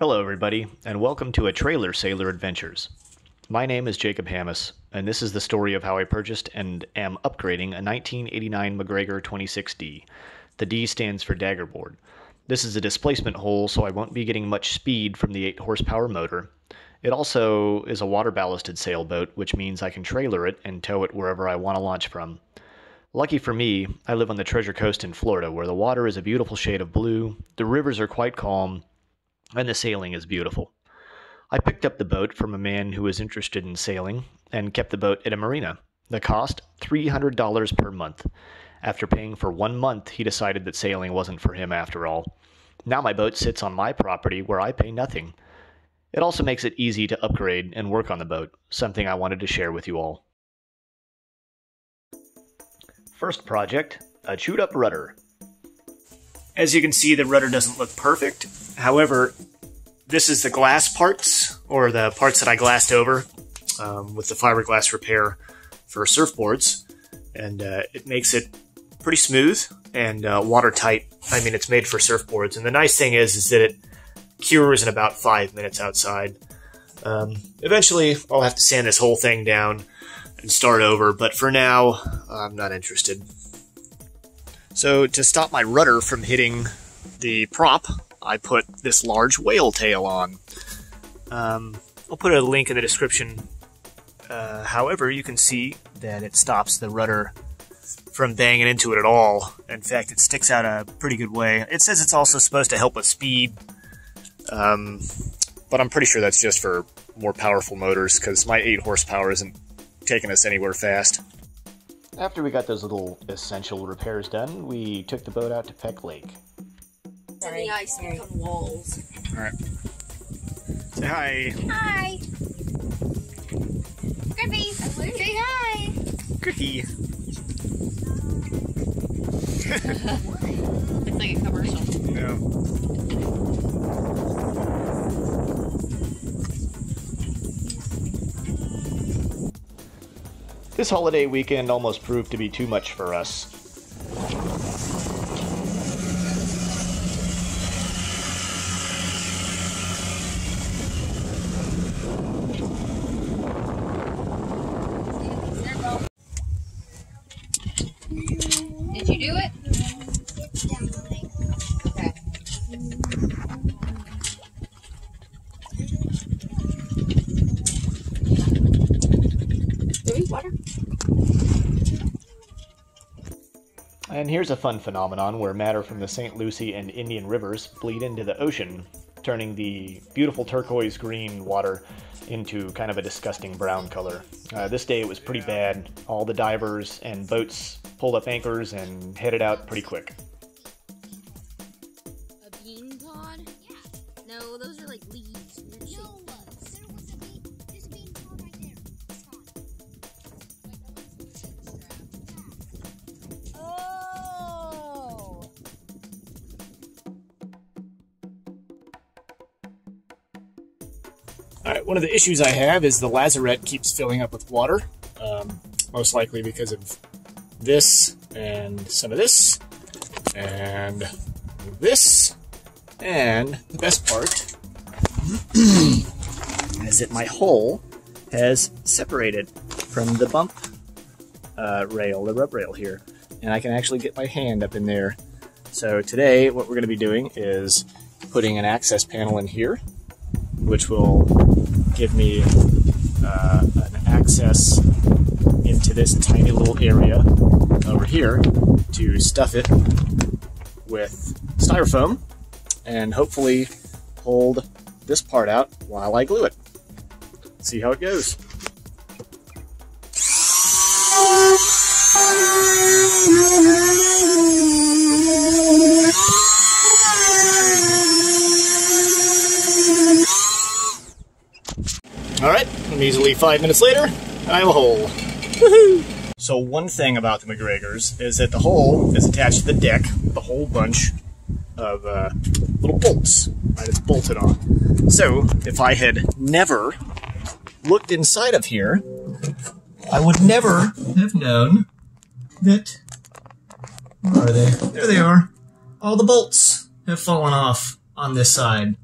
Hello, everybody, and welcome to A Trailer Sailor Adventures. My name is Jacob Hammis, and this is the story of how I purchased and am upgrading a 1989 MacGregor 26D. The D stands for daggerboard. This is a displacement hull, so I won't be getting much speed from the 8 horsepower motor. It also is a water ballasted sailboat, which means I can trailer it and tow it wherever I want to launch from. Lucky for me, I live on the Treasure Coast in Florida, where the water is a beautiful shade of blue, the rivers are quite calm, and the sailing is beautiful. I picked up the boat from a man who was interested in sailing and kept the boat at a marina. The cost $300 per month. After paying for one month, he decided that sailing wasn't for him after all. Now my boat sits on my property where I pay nothing. It also makes it easy to upgrade and work on the boat, something I wanted to share with you all. First project, a chewed up rudder. As you can see, the rudder doesn't look perfect. However, this is the glass parts, or the parts that I glassed over um, with the fiberglass repair for surfboards, and uh, it makes it pretty smooth and uh, watertight. I mean, it's made for surfboards, and the nice thing is, is that it cures in about five minutes outside. Um, eventually, I'll have to sand this whole thing down and start over, but for now, I'm not interested. So to stop my rudder from hitting the prop, I put this large whale tail on. Um, I'll put a link in the description. Uh, however, you can see that it stops the rudder from banging into it at all. In fact, it sticks out a pretty good way. It says it's also supposed to help with speed, um, but I'm pretty sure that's just for more powerful motors because my 8 horsepower isn't taking us anywhere fast. After we got those little essential repairs done, we took the boat out to Peck Lake. And the ice on walls. Alright. Say hi. Hi. Griffy, say hi. Griffy. Looks like a commercial. No. This holiday weekend almost proved to be too much for us. Did you do it? Okay. Louis, water? And here's a fun phenomenon where matter from the St. Lucie and Indian rivers bleed into the ocean, turning the beautiful turquoise green water into kind of a disgusting brown color. Uh, this day it was pretty bad. All the divers and boats pulled up anchors and headed out pretty quick. A bean pod? Yeah. No, those are like leaves. They're no, All right, one of the issues I have is the lazarette keeps filling up with water, um, most likely because of this and some of this and this. And the best part is that my hull has separated from the bump uh, rail, the rub rail here, and I can actually get my hand up in there. So today, what we're going to be doing is putting an access panel in here, which will give me uh, an access into this tiny little area over here to stuff it with styrofoam and hopefully hold this part out while I glue it. See how it goes. Immediately five minutes later, I have a hole. So one thing about the MacGregors is that the hull is attached to the deck with a whole bunch of uh, little bolts. Right, it's bolted on. So if I had never looked inside of here, I would never have known that. Where are they? There they are. All the bolts have fallen off on this side.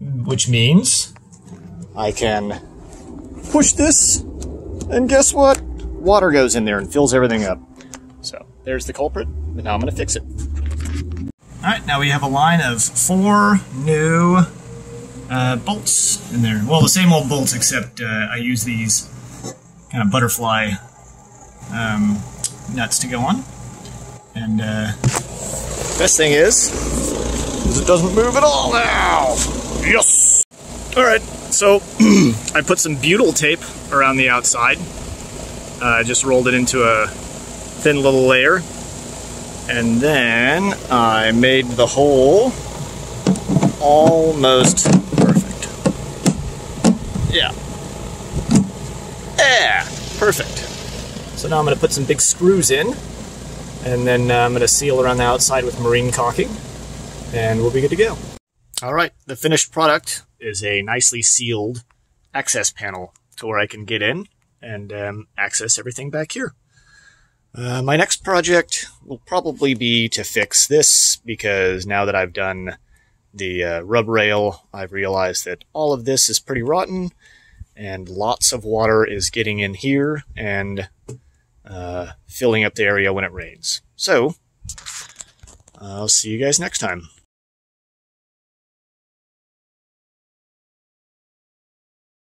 which means I can push this, and guess what? Water goes in there and fills everything up. So there's the culprit, and now I'm going to fix it. All right, now we have a line of four new uh, bolts in there. Well, the same old bolts, except uh, I use these kind of butterfly um, nuts to go on. And uh, best thing is, is it doesn't move at all now. Yes. All right, so I put some butyl tape around the outside. I uh, just rolled it into a thin little layer. And then I made the hole almost perfect. Yeah. Yeah, perfect. So now I'm going to put some big screws in, and then uh, I'm going to seal around the outside with marine caulking, and we'll be good to go. All right, the finished product is a nicely sealed access panel to where I can get in and um, access everything back here. Uh, my next project will probably be to fix this because now that I've done the uh, rub rail, I've realized that all of this is pretty rotten and lots of water is getting in here and uh, filling up the area when it rains. So, I'll see you guys next time.